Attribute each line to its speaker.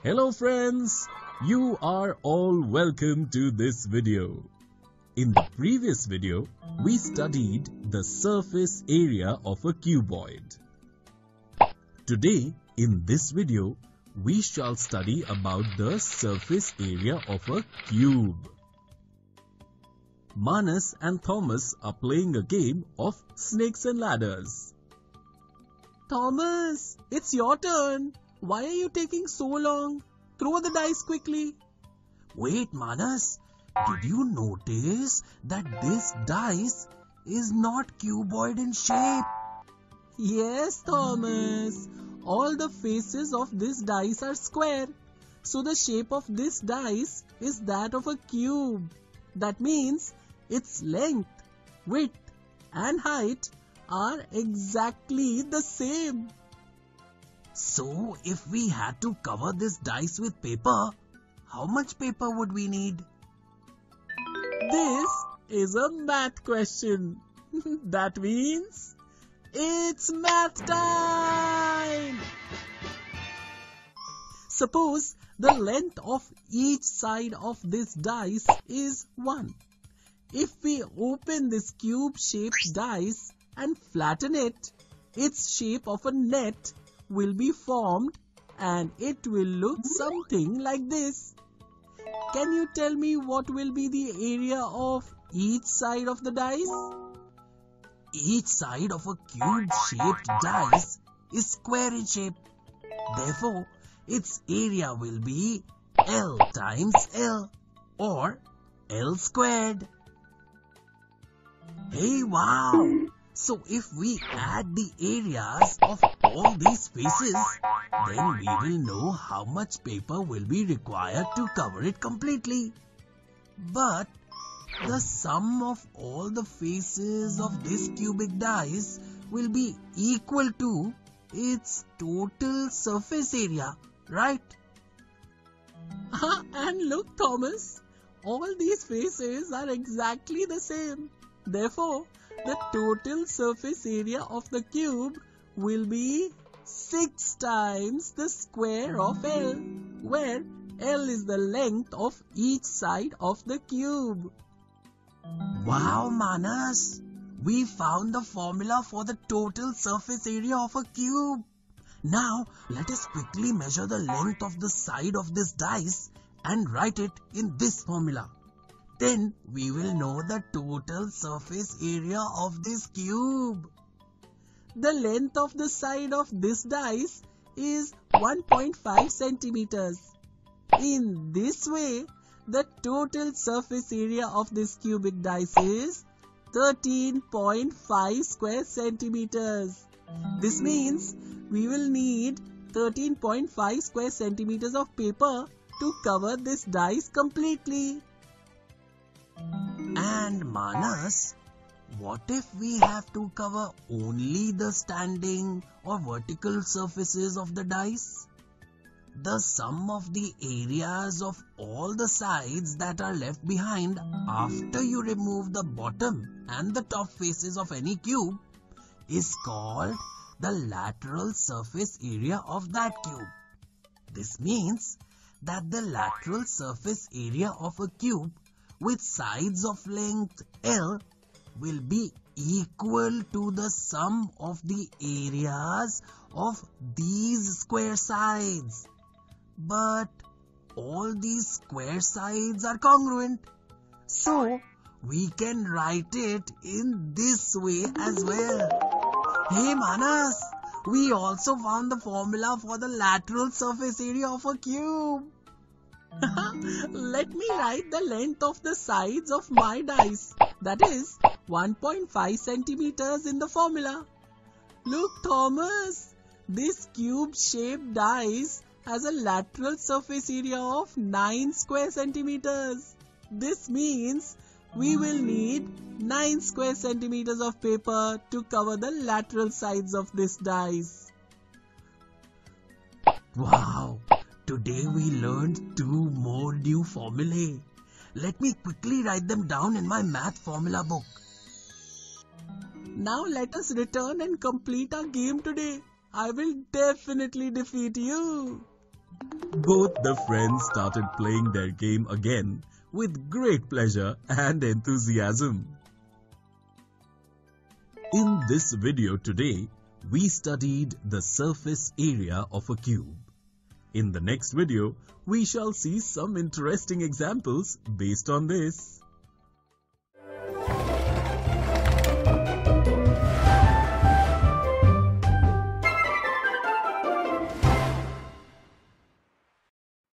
Speaker 1: Hello friends, you are all welcome to this video. In the previous video, we studied the surface area of a cuboid. Today, in this video, we shall study about the surface area of a cube. Manas and Thomas are playing a game of snakes and ladders.
Speaker 2: Thomas, it's your turn. Why are you taking so long? Throw the dice quickly.
Speaker 3: Wait, Manas. Did you notice that this dice is not cuboid in shape?
Speaker 2: Yes, Thomas. All the faces of this dice are square. So the shape of this dice is that of a cube. That means its length, width and height are exactly the same.
Speaker 3: So, if we had to cover this dice with paper, how much paper would we need?
Speaker 2: This is a math question. that means it's math time! Suppose the length of each side of this dice is 1. If we open this cube-shaped dice and flatten it, its shape of a net will be formed and it will look something like this. Can you tell me what will be the area of each side of the dice?
Speaker 3: Each side of a cube-shaped dice is square in shape. Therefore, its area will be L times L or L squared. Hey wow! So if we add the areas of all these faces, then we will know how much paper will be required to cover it completely. But the sum of all the faces of this cubic dice will be equal to its total surface area, right?
Speaker 2: Ah, and look Thomas, all these faces are exactly the same. Therefore, the total surface area of the cube will be 6 times the square of L, where L is the length of each side of the cube.
Speaker 3: Wow, Manas! We found the formula for the total surface area of a cube. Now, let us quickly measure the length of the side of this dice and write it in this formula. Then we will know the total surface area of this cube.
Speaker 2: The length of the side of this dice is 1.5 centimeters. In this way, the total surface area of this cubic dice is 13.5 square centimeters. This means we will need 13.5 square centimeters of paper to cover this dice completely.
Speaker 3: And Manas, what if we have to cover only the standing or vertical surfaces of the dice? The sum of the areas of all the sides that are left behind after you remove the bottom and the top faces of any cube is called the lateral surface area of that cube. This means that the lateral surface area of a cube with sides of length L will be equal to the sum of the areas of these square sides. But all these square sides are congruent. So, we can write it in this way as well. Hey Manas, we also found the formula for the lateral surface area of a cube.
Speaker 2: Let me write the length of the sides of my dice. That is 1.5 centimeters in the formula. Look Thomas, this cube shaped dice has a lateral surface area of 9 square centimeters. This means we will need 9 square centimeters of paper to cover the lateral sides of this dice.
Speaker 3: Wow! Today we learned two more new formulae. Let me quickly write them down in my math formula book.
Speaker 2: Now let us return and complete our game today. I will definitely defeat you.
Speaker 1: Both the friends started playing their game again with great pleasure and enthusiasm. In this video today, we studied the surface area of a cube. In the next video, we shall see some interesting examples based on this.